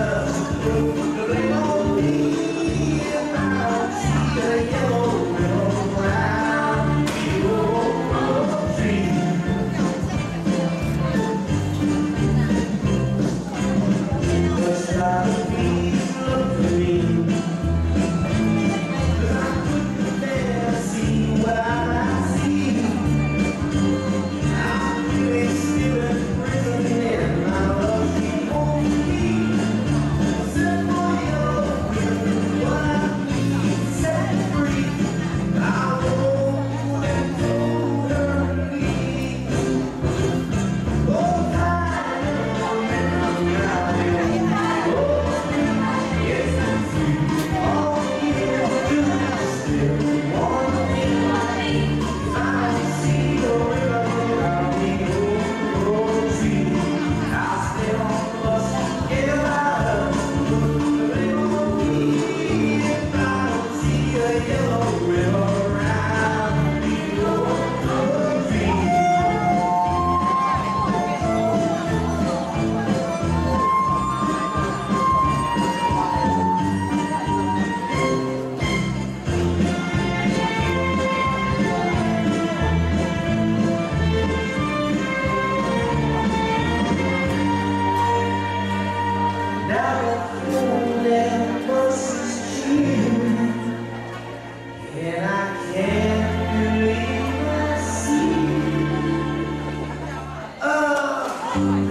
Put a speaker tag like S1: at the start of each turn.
S1: love. yellow river. Bye.